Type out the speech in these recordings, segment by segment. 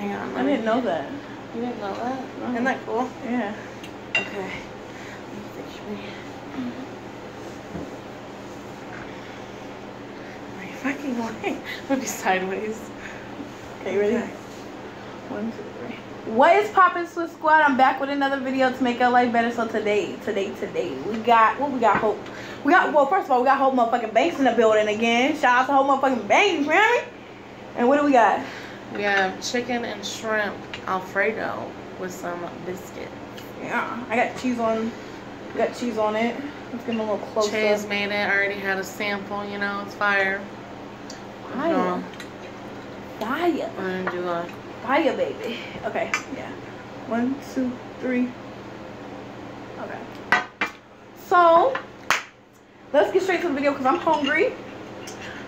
Hang on. I didn't know that. You didn't know that? No. Isn't that cool? Yeah. Okay. My fucking way. Would be sideways. Okay, you ready? One, two, three. What is poppin' Swiss Squad? I'm back with another video to make your life better. So today, today, today, we got what we got Hope. We got well, first of all, we got Hope motherfucking Banks in the building again. Shout out to Hope motherfucking Banks, you me? And what do we got? We have chicken and shrimp Alfredo with some biscuit. Yeah, I got cheese on. Got cheese on it. Let's get a little closer. Chase made it. I already had a sample. You know, it's fire. Fire. Um, Fire. I'm gonna do a Fire, baby. Okay, yeah. One, two, three. Okay. So, let's get straight to the video because I'm hungry.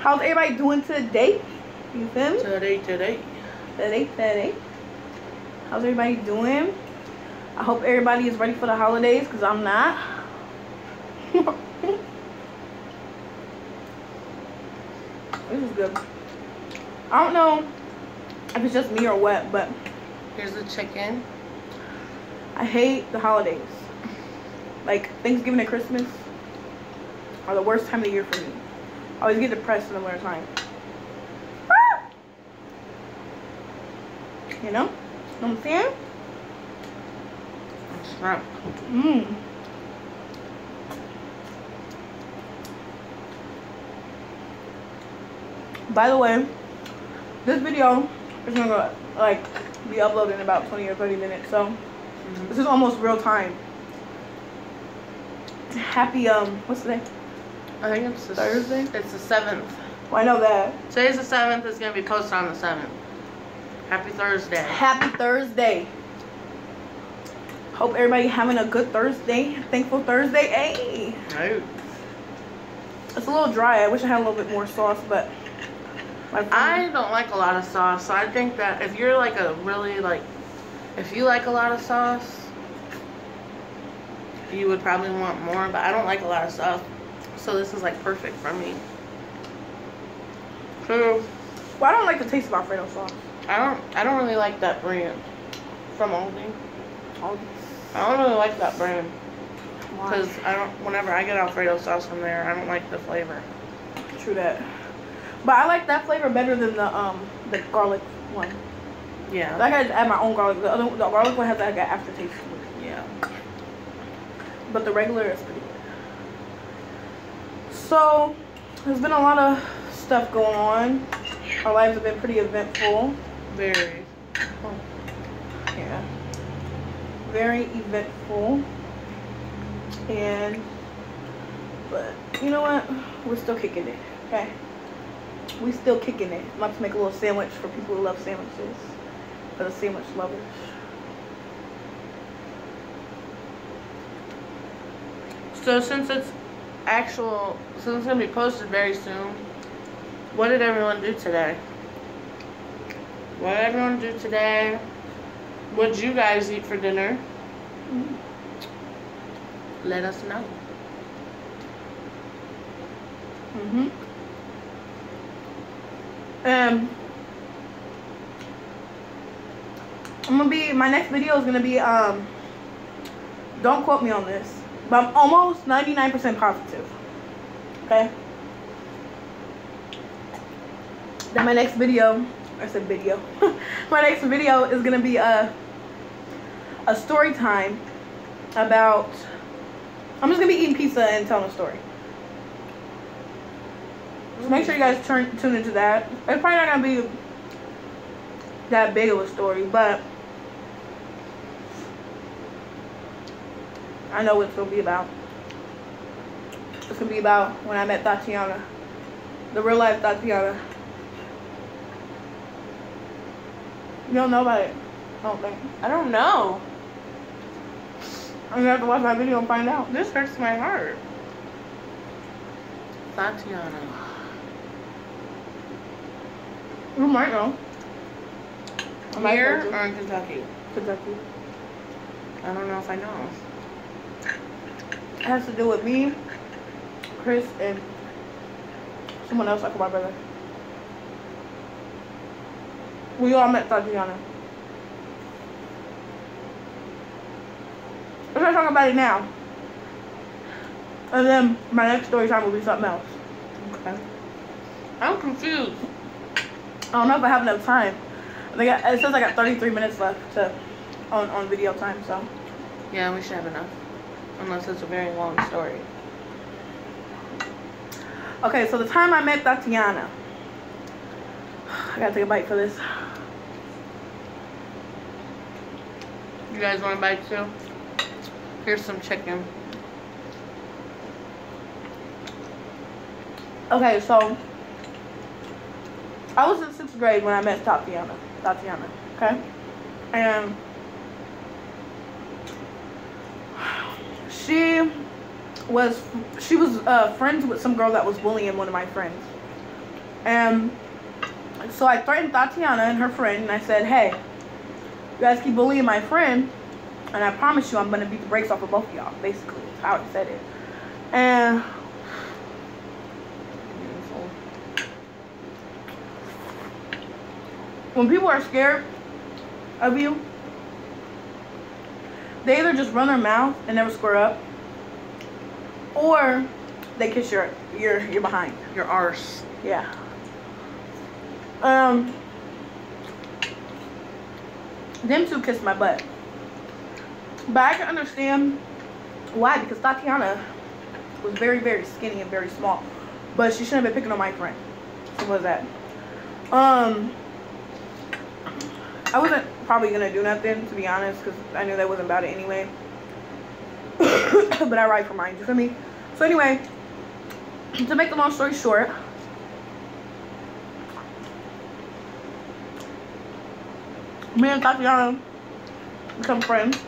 How's everybody doing today? You feel me? today today. Today, today. How's everybody doing? I hope everybody is ready for the holidays because I'm not. this is good. I don't know if it's just me or what, but Here's the chicken. I hate the holidays. Like Thanksgiving and Christmas are the worst time of the year for me. I always get depressed in the winter time. You know? Know what I'm saying? and Shrimp. Mmm. By the way, this video is gonna like be uploaded in about 20 or 30 minutes, so Mhm. this is almost real time. Happy um, what's the day? I think it's the Thursday? It's the seventh. Well, I know that. Today's the seventh. It's gonna be posted on the seventh. Happy Thursday. Happy Thursday. Hope everybody having a good Thursday. Thankful Thursday. Hey. Oh. It's a little dry. I wish I had a little bit more sauce, but I don't like a lot of sauce, so I think that if you're like a really like, if you like a lot of sauce, you would probably want more. But I don't like a lot of sauce, so this is like perfect for me. So well, I don't like the taste of Alfredo sauce. I don't, I don't really like that brand from Aldi. I'll- I don't really like that brand because I don't. Whenever I get Alfredo sauce from there, I don't like the flavor. True that. But I like that flavor better than the um the garlic one. Yeah. I gotta add my own garlic. The other the garlic one has like an aftertaste. yeah. But the regular is pretty good. So there's been a lot of stuff going on. Our lives have been pretty eventful. Very. Yeah. Very eventful. And but you know what? We're still kicking it. Okay. We still kicking it. I'm about to make a little sandwich for people who love sandwiches. For the sandwich lovers. So since it's actual, since it's gonna be posted very soon, what did everyone do today? What did everyone do today? What did you guys eat for dinner? Let us know. Mm-hmm. Um, I'm gonna be my next video is gonna be um. Don't quote me on this, but I'm almost 99% positive. Okay. Then my next video, I said video. my next video is gonna be a a story time about. I'm just gonna be eating pizza and telling a story. So make sure you guys turn tune into that. It's probably not gonna be that big of a story, but I know what it's gonna be about. It's gonna be about when I met Tatiana, the real life Tatiana. You don't know about it, I don't think. I don't know. I'm gonna have to watch my video and find out. This hurts my heart. Tatiana. You might know. I might Here know, too. or in Kentucky? Kentucky. I don't know if I know. It has to do with me, Chris, and someone else, like my brother. We all met Tatiana. We're gonna talk about it now. And then my next story time will be something else. Okay. I'm confused. I don't know if I have enough time. I it says I got 33 minutes left to on, on video time, so. Yeah, we should have enough. Unless it's a very long story. Okay, so the time I met Tatiana. I gotta take a bite for this. You guys want a bite too? Here's some chicken. Okay, so I was in sixth grade when I met Tatiana. Tatiana, okay, and she was she was uh, friends with some girl that was bullying one of my friends, and so I threatened Tatiana and her friend, and I said, "Hey, you guys keep bullying my friend, and I promise you, I'm gonna beat the brakes off of both of y'all." Basically, that's how I said it, and when people are scared of you, they either just run their mouth and never square up, or they kiss your your your behind. Your arse. Yeah. Um. Them two kissed my butt, but I can understand why because Tatiana was very very skinny and very small, but she shouldn't have been picking on my friend. Simple as that. Um. I wasn't probably gonna do nothing to be honest, because I knew that wasn't about it anyway. but I ride for mine, you feel me? So anyway, to make the long story short, me and Tatiana um, become friends,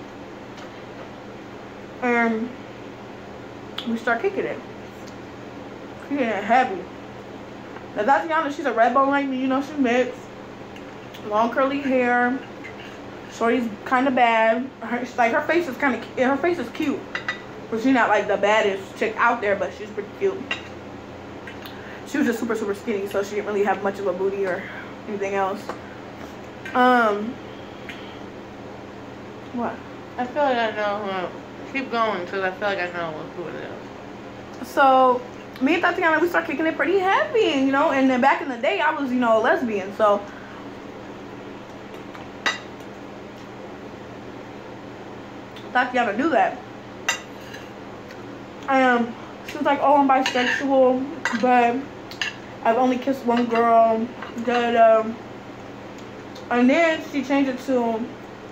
and we start kicking it, kicking it heavy. Now Tatiana, she's a red bone like me, you know, she's mixed long curly hair. Shorty's kind of bad. Her, like her face is kind of her face is cute, but she's not like the baddest chick out there, but she's pretty cute. She was just super super skinny, so she didn't really have much of a booty or anything else. Um, what? I feel like I know who. Keep going, because I feel like I know who it is. So me and Tatiana, we start kicking it pretty heavy, you know. And then back in the day, I was, you know, a lesbian, so Tatiana knew that. Um, she was like, "Oh, I'm bisexual, but I've only kissed one girl." That um, and then she changed it to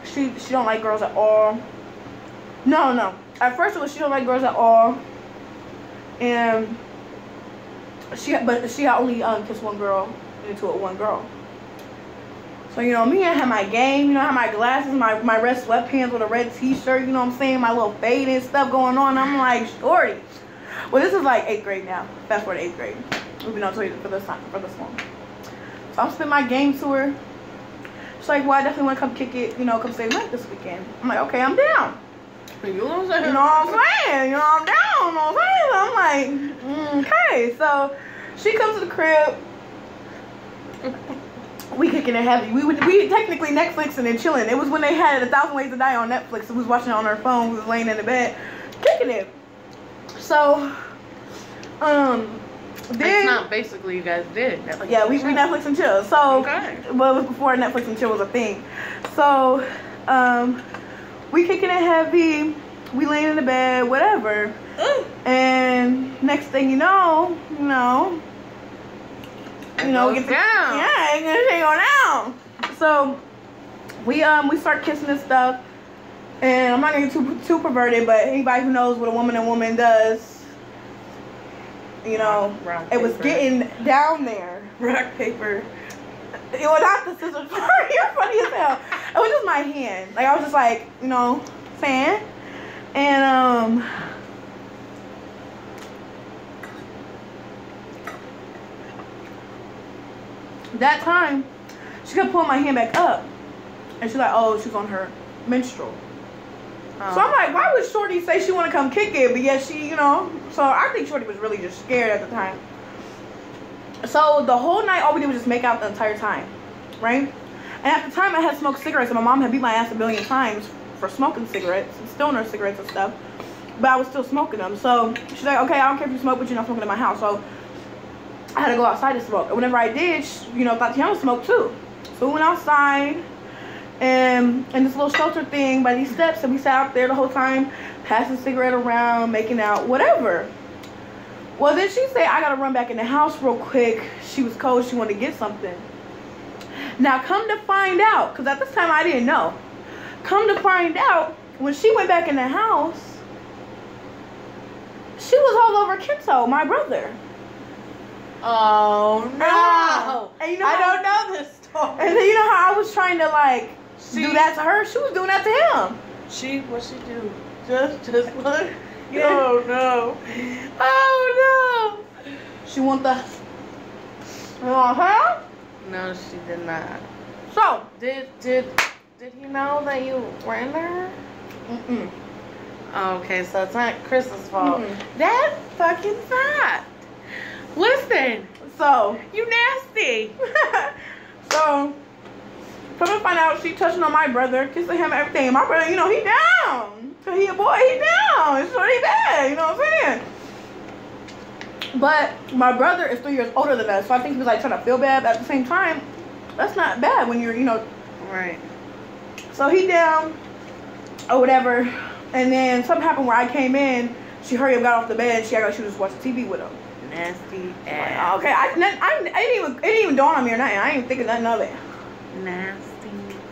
she she don't like girls at all. No, no. At first it was she don't like girls at all, and she but she had only um, kissed one girl into it one girl. So, you know, me, I had my game, you know, I had my glasses, my, my red sweatpants with a red t-shirt, you know what I'm saying? My little fade and stuff going on. I'm like, shorty. Well, this is like eighth grade now. Fast forward eighth grade. We've been on to for this time, for this one. So I'm spending my game to her. She's like, well, I definitely want to come kick it, you know, come stay the night this weekend. I'm like, okay, I'm down. You know what I'm saying? You know what I'm saying? You know, I'm down. You know what I'm saying? I'm like, mm, okay. So she comes to the crib. We kicking it heavy. We would we technically Netflixing and chilling. It was when they had a thousand ways to die on Netflix. We was watching it on our phone. We was laying in the bed, kicking it. So, um, then It's not basically you guys did. Netflix yeah, we, we Netflix and chill. So, Okay. well, it was before Netflix and chill was a thing. So, um, we kicking it heavy. We laying in the bed, whatever. chill. And next thing you know, you know, you know, we get the, down. yeah, ain't gonna shit go down. So we um we start kissing and stuff, and I'm not gonna get too too perverted, but anybody who knows what a woman and woman does, you know, Rock, it was paper. getting down there. Rock paper. It was not the scissors part. You're funny as hell. It was just my hand. Like I was just like, you know, fan, and um. that time, she kept pulling my hand back up. And she's like, oh, she's on her menstrual. Oh. So I'm like, why would Shorty say she want to come kick it? But yet she, you know. So I think Shorty was really just scared at the time. So the whole night, all we did was just make out the entire time, right? And at the time, I had smoked cigarettes, and my mom had beat my ass a billion times for smoking cigarettes and stoner cigarettes and stuff. But I was still smoking them. So she's like, okay, I don't care if you smoke, but you're not smoking in my house. So I had to go outside to smoke. And whenever I did, she, you know, Tatiana smoked too. So we went outside and in this little shelter thing by these steps, and we sat out there the whole time, passing cigarette around, making out, whatever. Well, then she said, I gotta run back in the house real quick. She was cold, she wanted to get something. Now, come to find out, because at this time I didn't know. Come to find out, when she went back in the house, she was all over Kento, my brother. Oh no! And you know I how- don't know this story. And then you know how I was trying to like She- do that to her? She was doing that to him. She what she do? Just just look. Oh no! Oh no. She want the uh-huh. no! No, she did not. So Did did did he know that you were in there? mm-mm. Okay, so it's not Chris's fault. Mm-mm. That fucking fact. Listen, so you nasty. so come to find out she touching on my brother, kissing him, everything. My brother, you know, he down. Cause he a boy, he down. It's pretty bad, you know what I'm saying? But my brother is three years older than us, so I think he was like trying to feel bad. But at the same time, that's not bad when you're, you know, Right. So he down or whatever, and then something happened where I came in. She hurried up, got off the bed. She like she was watching TV with him. Nasty Like, ass. okay, I, I, I didn't even it didn't even dawn on me or nothing. I ain't even thinking nothing of it. Nasty.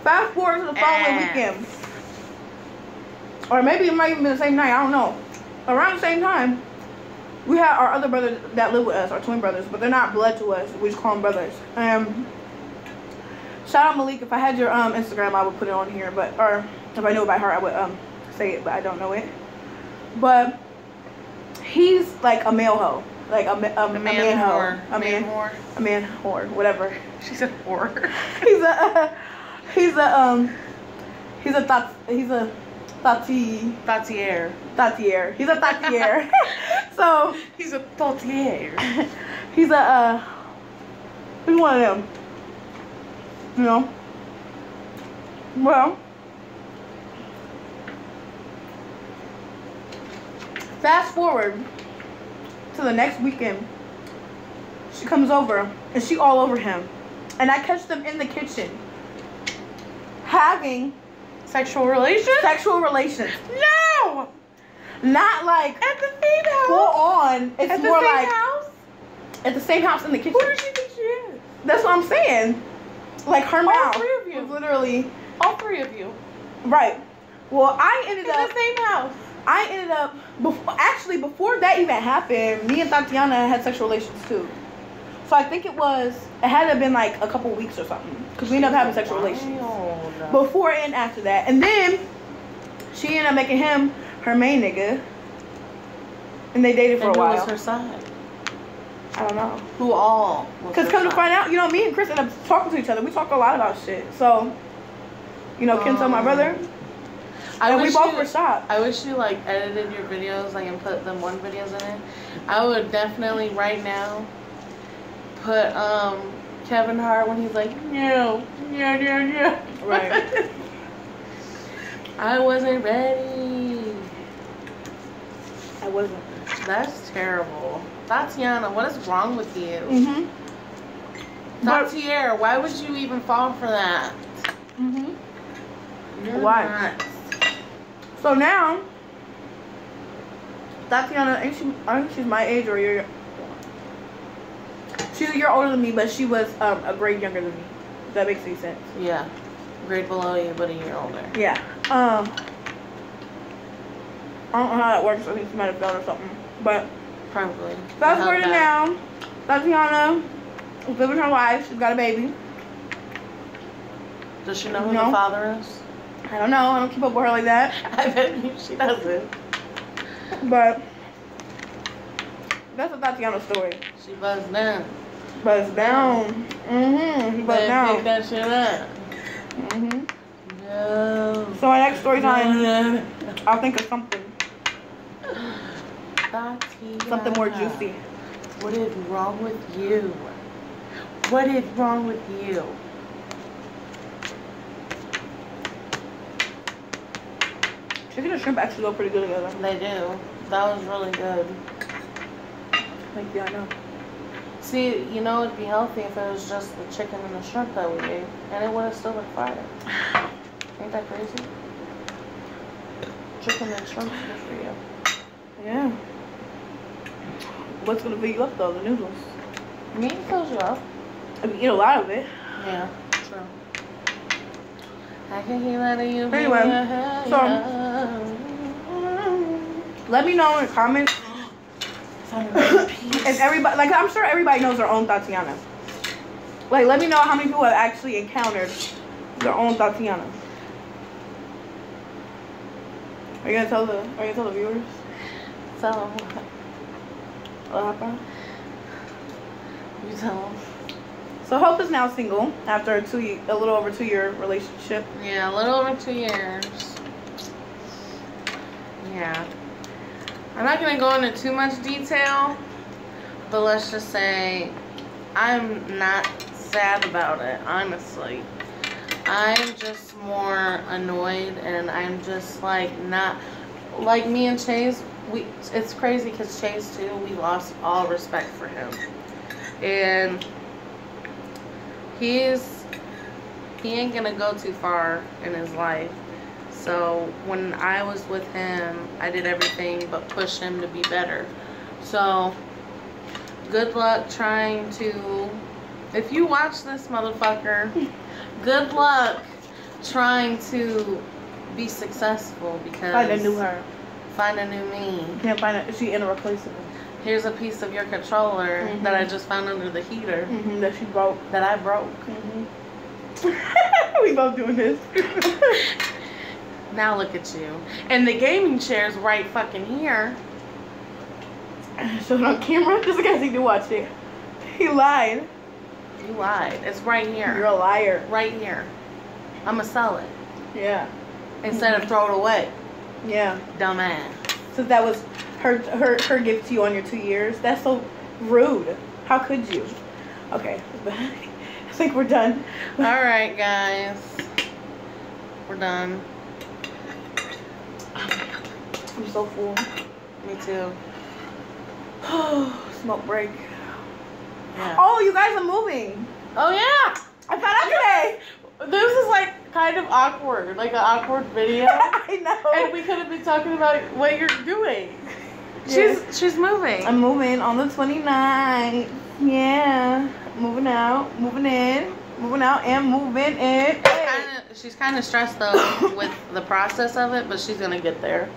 Fast forward to the following weekend, or maybe it might even be the same night. I don't know. Around the same time, we had our other brothers that live with us, our twin brothers, but they're not blood to us. We just call them brothers. Um, shout out Malik. If I had your um Instagram, I would put it on here. But or if I knew it by heart, I would um say it, but I don't know it. But he's like a male hoe, like a, a, A a man, man hoe, whore. a man, whore. a man whore, whatever. She said whore. he's a he's a um he's a tat he's a tati Tatier. tatier. He's a tatier. so He's a Tatier. he's a uh he's one of them. You know. Well fast forward to the next weekend. She comes over and she all over him. And I catch them in the kitchen having Sexual relations? sexual relations. No! Not like At the same house? full on. It's At the more same like house? at the same house in the kitchen. Who does she think she is? That's what I'm saying. Like her mouth three of you. literally All three of you. right. Well, I ended In up. In the same house. I ended up. Before, actually, before that even happened, me and Tatiana had sexual relations too. So I think it was. It had to have been like a couple weeks or something, because we ended up having sexual relations before and after that. And then she ended up making him her main nigga, and they dated for And a who while. was her side? I don't know. Who all? Because her come to find out, you know, me and Chris end up talking to each other. We talk a lot about shit. So, you know, Kento, my Um, brother, I and we wish both you- were shocked. I wish you like edited your videos like and put them one videos in it. I would definitely right now put um Kevin Hart when he's like no no no no. Right. I wasn't ready. I wasn't. That's terrible. Tatiana, what is wrong with you? Mm-hmm. Tatiana, why would you even fall for that? hmm You're Why? nuts. So now, Tatiana, ain't she? I think she's my age or you're. A year older than me, but she was um, a grade younger than me. If that makes any sense. Yeah. Grade below you, but a year older. Yeah. Um. I don't know how that works. I think she might have failed or something. But Probably. fast forward to now, Tatiana is living her life. She's got a baby. Does she know who No. the father is? I don't know. I don't keep up with her like that. I bet you she doesn't. But that's a Tatiana story. She buzzed down. Buzz down. Mm-hmm. Better down. Pick that shit up. Mm-hmm. No. So my next story time, I'll think of something. Something more juicy. What is wrong with you? What is wrong with you? Chicken and shrimp actually go pretty good together. They do. That was really good. Like, yeah, I know. See, you know, it'd be healthy if it was just the chicken and the shrimp that we ate, and it would have still been fire. Ain't that crazy? Chicken and shrimp's good for you. Yeah. What's gonna fill you up though? The noodles. Meat fills you up. I mean, eat a lot of it. Yeah, true. I can hear that in you. Anyway, so- Let me know in the comments. And everybody, like, I'm sure everybody knows their own Tatiana. Like, let me know how many people have actually encountered their own Tatiana. Are you gonna tell the? Are you gonna tell the viewers so, what happened? you tell them. So Hope is now single after a two, a little over two year relationship. Yeah, a little over two years. Yeah. I'm not going to go into too much detail, but let's just say I'm not sad about it, honestly. I'm just more annoyed and I'm just like not like me and Chase, we it's crazy cuz Chase too, we lost all respect for him. And he's he ain't gonna go too far in his life. So when I was with him, I did everything but push him to be better. So good luck trying to. If you watch this motherfucker, good luck trying to be successful because Find a new her. find a new me. Can't find it. She irreplaceable. Here's a piece of your controller Mhm. that I just found under the heater Mm-hmm, that she broke. that I broke. we both doing this. Now look at you. And the gaming chair's right fucking here. Show it on camera. Just in case do watch it. He lied. You lied. It's right here. You're a liar. Right here. I'ma sell it. Yeah. Instead of throw it away. Yeah. Dumbass. So that was her her her gift to you on your two years. That's so rude. How could you? Okay. I think we're done. Alright guys. We're done. I'm so full. Me too. Oh smoke break. Yeah. Oh, you guys are moving. Oh yeah! I found out today. This is like kind of awkward. Like an awkward video. I know. and we could have been talking about what you're doing. Yeah. She's she's moving. I'm moving on the 29th. Yeah. Moving out, moving in, moving out, and moving in. Hey. kinda, she's kind of stressed though with the process of it, but she's gonna get there.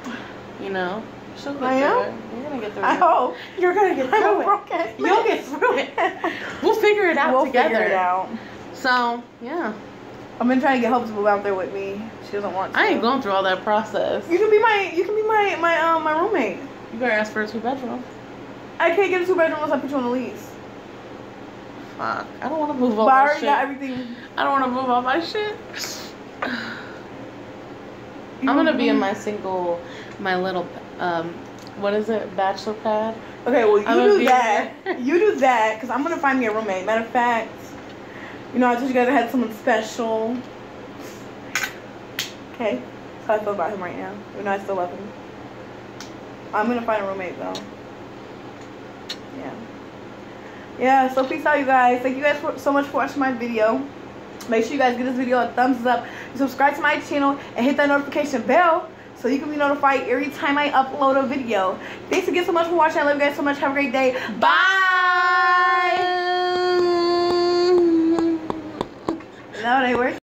You know, she'll get I through am? it. You're gonna get through I it. hope. You're gonna get I'm through a it. broken You'll get through it. We'll figure it out we'll together. figure it out. So yeah, I've been trying to get Hope to move out there with me. She doesn't want to. I ain't going through all that process. You can be my. You can be my my um my roommate. You better ask for a two bedroom. I can't get a two bedroom unless I put you on the lease. Fuck, I don't want to move all But I already shit. got everything. I don't want to move all my shit. I'm gonna be in my single, my little, um, what is it, bachelor pad? Okay, well you do that. you do that, cause I'm gonna find me a roommate. Matter of fact, you know I told you guys I had someone special. Okay, that's how I feel about him right now. You know I still love him. I'm gonna find a roommate though. Yeah. Yeah. So peace out, you guys. Thank you guys for, so much for watching my video. Make sure you guys give this video a thumbs up, subscribe to my channel, and hit that notification bell so you can be notified every time I upload a video. Thanks again so much for watching. I love you guys so much. Have a great day. Bye. No, they work.